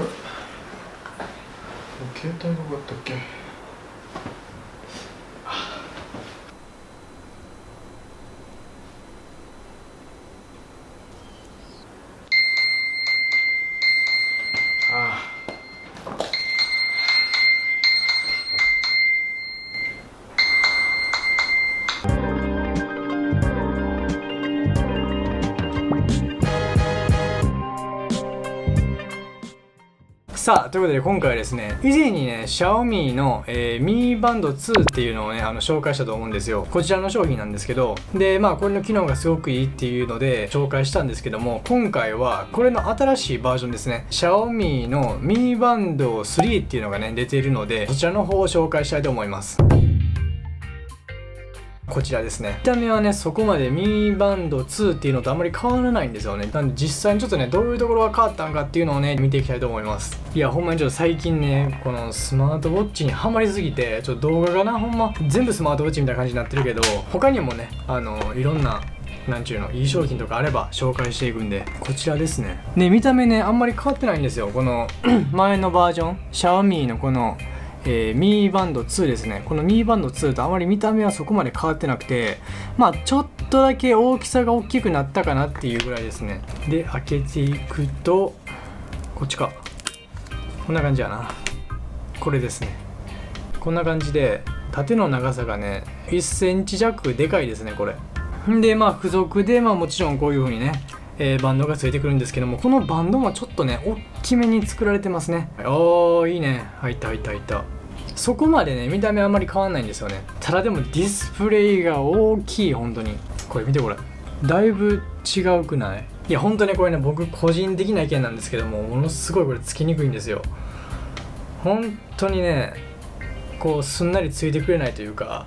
れ？携帯どこやったっけ？さあということで今回はですね以前にね Xiaomi の、えー、Mi Band 2っていうのをねあの紹介したと思うんですよ。こちらの商品なんですけどでまあこれの機能がすごくいいっていうので紹介したんですけども今回はこれの新しいバージョンですね。Xiaomi の Mi Band 3っていうのがね出ているのでそちらの方を紹介したいと思います。こちらですね。見た目はねそこまでミーバンド2っていうのとあんまり変わらないんですよね。なんで実際にちょっとねどういうところが変わったんかっていうのをね見ていきたいと思います。いやほんまにちょっと最近ねこのスマートウォッチにはまりすぎてちょっと動画がなほんま全部スマートウォッチみたいな感じになってるけど他にもねあのいろんななんちゅうのいい商品とかあれば紹介していくんでこちらですね。で見た目ねあんまり変わってないんですよ。この 前のバージョン Xiaomi のこのえー、ミーバンド2ですね。このミーバンド2とあまり見た目はそこまで変わってなくてまあちょっとだけ大きさが大きくなったかなっていうぐらいですね。で開けていくとこっちか。こんな感じやな。これですね。こんな感じで縦の長さがね1センチ弱でかいですねこれ。でまあ付属でまあもちろんこういう風にねえー、バンドがついてくるんですけどもこのバンドもちょっとね大きめに作られてますね。おーいいね。入った入った入ったそこまでね見た目あんまり変わんないんですよね。ただでもディスプレイが大きい本当に。これ見てこれだいぶ違うくない？いや本当にこれね僕個人的な意見なんですけどもものすごいこれつきにくいんですよ。本当にねこうすんなりついてくれないというか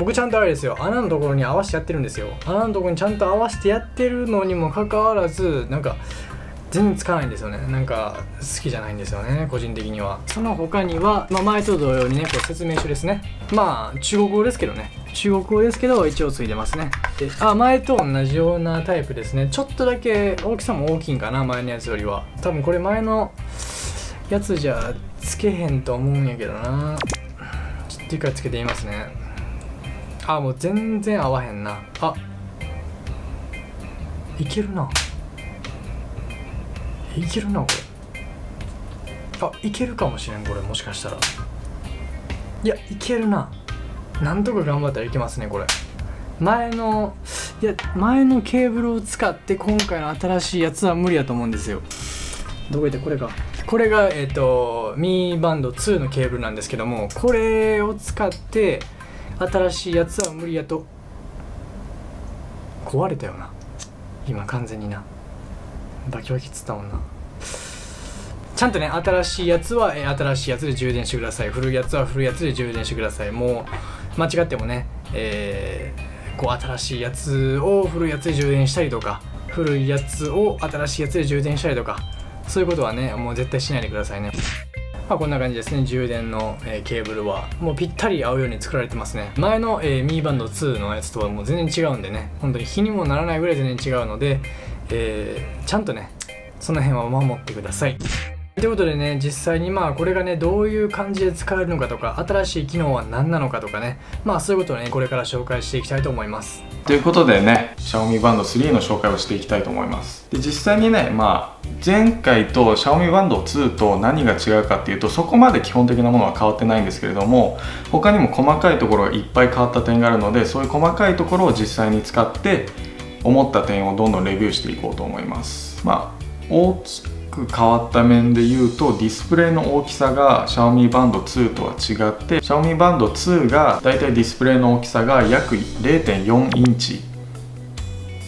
僕ちゃんとあれですよ。穴のところに合わせてやってるんですよ。穴のところにちゃんと合わせてやってるのにもかかわらずなんか全然つかないんですよね。なんか好きじゃないんですよね個人的には。その他には、まあ、前と同様にねこう説明書ですね。まあ中国語ですけどね。中国語ですけど一応ついてますね。であ前と同じようなタイプですね。ちょっとだけ大きさも大きいんかな前のやつよりは。多分これ前のやつじゃつけへんと思うんやけどな。ちょっと一回つけてみますね。あもう全然合わへんな。あ。いけるな。いけるなこれ。あいけるかもしれんこれもしかしたら。いやいけるな。なんとか頑張ったらいけますねこれ。前のいや前のケーブルを使って今回の新しいやつは無理やと思うんですよ。どこ行ってこれか。これがえっ、ー、とミーバンド2のケーブルなんですけどもこれを使って新しいやつは無理やと。壊れたよな。今完全にな。バキバキっつったもんな。ちゃんとね新しいやつは、え、新しいやつで充電してください。古いやつは古いやつで充電してください。もう間違ってもね、えー、こう新しいやつを古いやつで充電したりとか古いやつを新しいやつで充電したりとかそういうことはねもう絶対しないでくださいね。まあ、こんな感じですね。充電の、えー、ケーブルは。もうぴったり合うように作られてますね。前の、えー、ミーバンド2のやつとはもう全然違うんでね。本当に火にもならないぐらい全然違うので、えー、ちゃんとねその辺は守ってください。ということでね実際にまあこれがねどういう感じで使えるのかとか新しい機能は何なのかとかねまあそういうことをねこれから紹介していきたいと思います。ということでね Xiaomi Band 3の紹介をしていきたいと思います。で実際にねまあ前回と Xiaomi Band 2と何が違うかっていうとそこまで基本的なものは変わってないんですけれども他にも細かいところがいっぱい変わった点があるのでそういう細かいところを実際に使って思った点をどんどんレビューしていこうと思います。まあく変わった面で言うとディスプレイの大きさが Xiaomi Band 2とは違って Xiaomi Band 2がだいたいディスプレイの大きさが約0.4インチ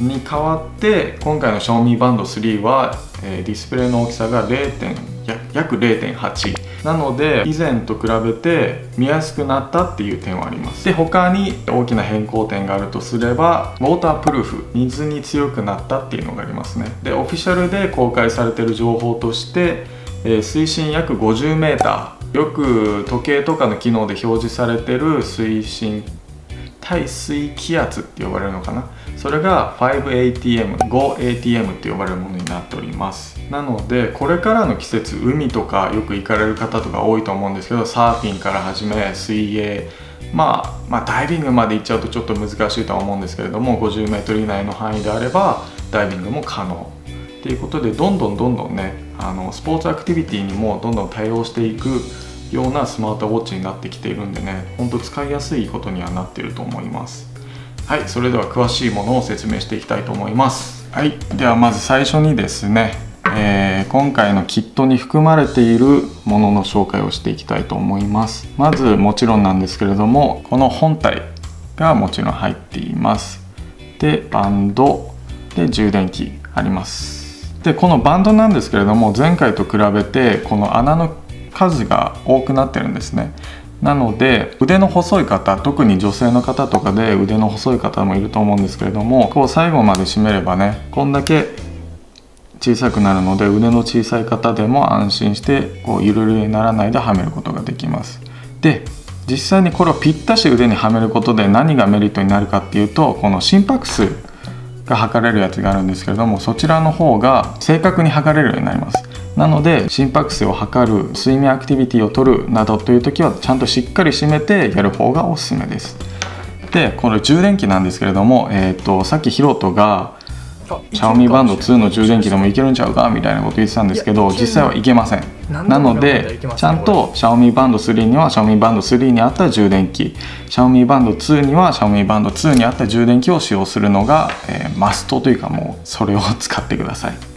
に変わって今回の Xiaomi Band 3は、えー、ディスプレイの大きさが 0. 約0.8なので以前と比べて見やすくなったっていう点はあります。で他に大きな変更点があるとすればウォータープルーフ水に強くなったっていうのがありますね。でオフィシャルで公開されてる情報として、えー、水深約 50m よく時計とかの機能で表示されてる水深耐水気圧って呼ばれるのかなそれが 5ATM、5ATM って呼ばれるものになっております。なのでこれからの季節海とかよく行かれる方とか多いと思うんですけどサーフィンから始め水泳まあ、まあ、ダイビングまで行っちゃうとちょっと難しいとは思うんですけれども 50m 以内の範囲であればダイビングも可能ということでどんどんどんどんねあのスポーツアクティビティにもどんどん対応していくようなスマートウォッチになってきているんでねほんと使いやすいことにはなってると思います。はいそれでは詳しいものを説明していきたいと思います。はいではまず最初にですね、えー、今回のキットに含まれているものの紹介をしていきたいと思います。まずもちろんなんですけれどもこの本体がもちろん入っています。でバンド。で充電器あります。でこのバンドなんですけれども前回と比べてこの穴の数が多くなってるんですね。なので腕の細い方特に女性の方とかで腕の細い方もいると思うんですけれどもこう最後まで締めればねこんだけ小さくなるので腕の小さい方でも安心してこうゆるゆるにならないではめることができます。で実際にこれをぴったし腕にはめることで何がメリットになるかっていうとこの心拍数。が測れるやつがあるんですけれどもそちらの方が正確に測れるようになります。なので心拍数を測る睡眠アクティビティを取るなどという時はちゃんとしっかり締めてやる方がおすすめです。でこの充電器なんですけれども、えーと、さっきヒロトがシャオミバンド2の充電器でもいけるんちゃうかみたいなこと言ってたんですけど実際はいけませんなのでちゃんとシャオミバンド3にはシャオミバンド3に合った充電器。シャオミバンド2にはシャオミバンド2に合った充電器を使用するのが、えー、マストというかもうそれを使ってください。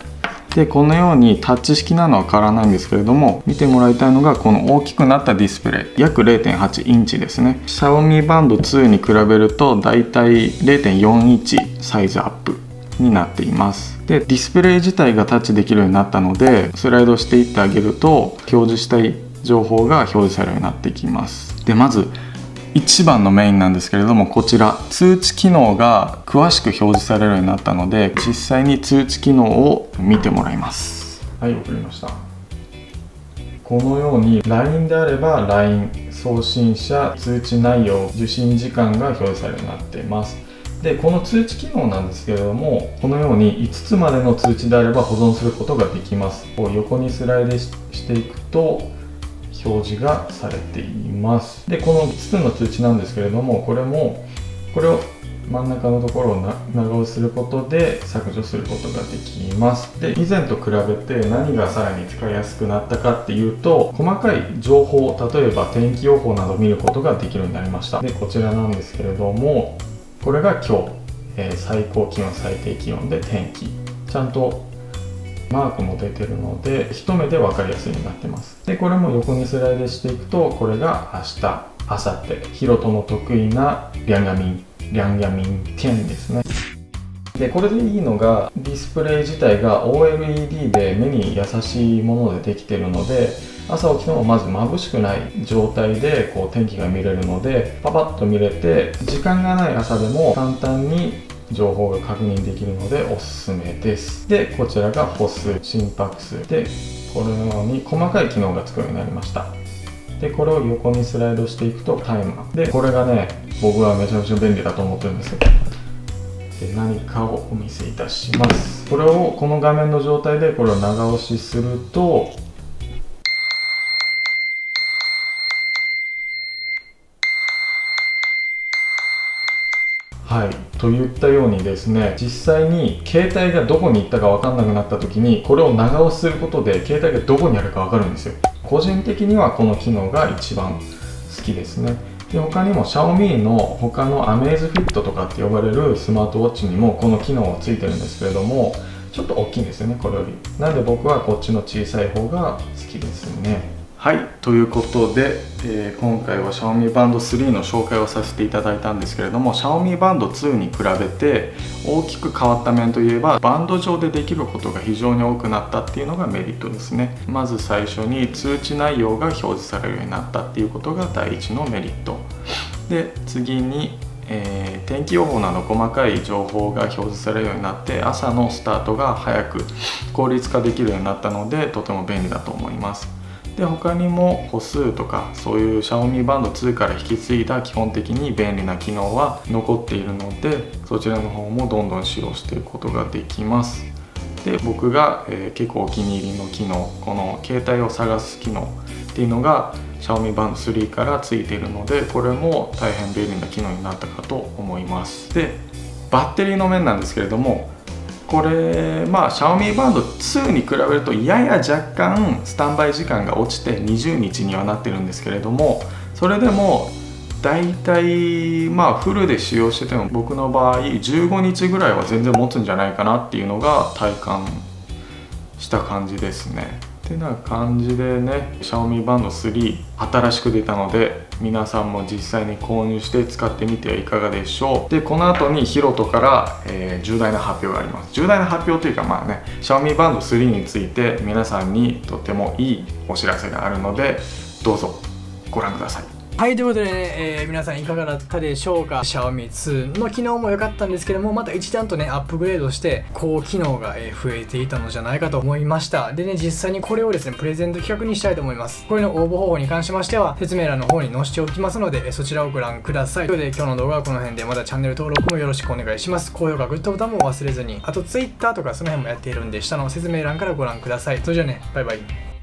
でこのようにタッチ式なのは変わらないんですけれども見てもらいたいのがこの大きくなったディスプレイ。約0.8インチですね。Xiaomi Band 2に比べるとだいたい0.41サイズアップになっています。でディスプレイ自体がタッチできるようになったのでスライドしていってあげると表示したい情報が表示されるようになってきます。でまず一番のメインなんですけれどもこちら通知機能が詳しく表示されるようになったので実際に通知機能を見てもらいます。はい送りました。このように LINE であれば LINE 送信者通知内容受信時間が表示されるようになっています。でこの通知機能なんですけれどもこのように5つまでの通知であれば保存することができます。こう横にスライドしていくと表示がされています。でこの5つの通知なんですけれどもこれもこれを真ん中のところを長押しすることで削除することができます。で以前と比べて何がさらに使いやすくなったかっていうと細かい情報例えば天気予報など見ることができるようになりました。でこちらなんですけれどもこれが今日、えー、最高気温最低気温で天気。ちゃんとマークも出てるので一目で分かりやすいになってます。でこれも横にスライドしていくとこれが明日明後日。ヒロトの得意なリャンヤミンリャンヤミン10ですね。でこれでいいのがディスプレイ自体が OLED で目に優しいものでできてるので朝起きてもまず眩しくない状態でこう天気が見れるのでパパッと見れて時間がない朝でも簡単に情報が確認できるのでおすすめです。でこちらが歩数心拍数。でこのように細かい機能がつくようになりました。でこれを横にスライドしていくとタイマー。でこれがね僕はめちゃめちゃ便利だと思ってるんですよ。で何かをお見せいたします。これをこの画面の状態でこれを長押しするとはい。といったようにですね実際に携帯がどこに行ったか分かんなくなった時にこれを長押しすることで携帯がどこにあるか分かるんですよ。個人的にはこの機能が一番好きですね。で他にも Xiaomi の他の Amazfit とかって呼ばれるスマートウォッチにもこの機能がついてるんですけれどもちょっと大きいんですよねこれより。なんで僕はこっちの小さい方が好きですね。はいということで、えー、今回は Xiaomi Band 3の紹介をさせていただいたんですけれども Xiaomi Band 2に比べて大きく変わった面といえばバンド上でできることが非常に多くなったっていうのがメリットですね。まず最初に通知内容が表示されるようになったっていうことが第一のメリット。で次にえー、天気予報など細かい情報が表示されるようになって朝のスタートが早く効率化できるようになったのでとても便利だと思います。で他にも歩数とかそういう Xiaomi Band 2から引き継いだ基本的に便利な機能は残っているのでそちらの方もどんどん使用していくことができます。で僕が、えー、結構お気に入りの機能この携帯を探す機能っていうのが Xiaomi Band 3からついているのでこれも大変便利な機能になったかと思います。でバッテリーの面なんですけれどもこれまあ Xiaomi バンド2に比べるとやや若干スタンバイ時間が落ちて20日にはなってるんですけれどもそれでも大体まあフルで使用してても僕の場合15日ぐらいは全然持つんじゃないかなっていうのが体感した感じですね。ってな感じでね Xiaomi Band 3新しく出たので皆さんも実際に購入して使ってみてはいかがでしょう。でこの後にヒロトから、えー、重大な発表があります。重大な発表というかまあね Xiaomi Band 3について皆さんにとってもいいお知らせがあるのでどうぞご覧ください。はいということでね、えー、皆さんいかがだったでしょうか？Xiaomi 2の機能も良かったんですけどもまた一段とねアップグレードして高機能がえ増えていたのじゃないかと思いました。でね実際にこれをですねプレゼント企画にしたいと思います。これの応募方法に関しましては説明欄の方に載せておきますのでそちらをご覧ください。ということで今日の動画はこの辺でまたチャンネル登録もよろしくお願いします。高評価グッドボタンも忘れずに。あと Twitter とかその辺もやっているんで下の説明欄からご覧ください。それじゃあねバイバイ。